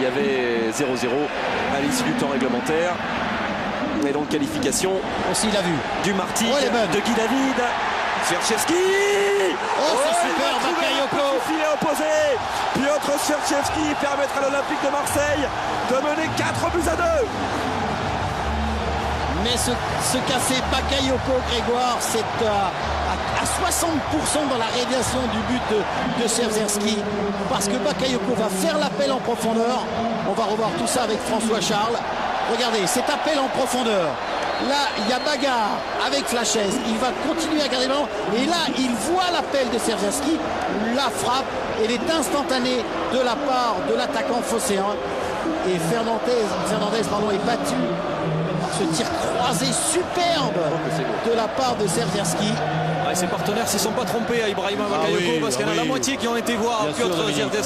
il y avait 0-0 à l'issue du temps réglementaire. Et donc qualification Aussi, il a vu. du Marty Oh, de Guy David. Serchevski Oh, c'est il super, Bakayoko. filet opposé. Piotr Serchevski permettra à l'Olympique de Marseille de mener 4 buts à 2. Mais ce, ce qu'a fait Bakayoko Grégoire, c'est à- à 60% dans la réalisation du but de, de. Parce que Bakayoko va faire l'appel en profondeur. On va revoir tout ça avec François Charles. Regardez, cet appel en profondeur. Là, il y a bagarre avec Flaches. Il va continuer à garder le ballon. Et là, il voit l'appel de Szerzewski. La frappe, elle est instantanée de la part de l'attaquant phocéen. Et Fernandez, Fernandez pardon, est battu par ce tir croisé superbe de la part de Szerzewski. Ah, ses partenaires s'y sont pas trompés à Ibrahima Bakayoko oui, parce qu'il y en a ah la moitié qui ont été voir Piotr. Zerdevski.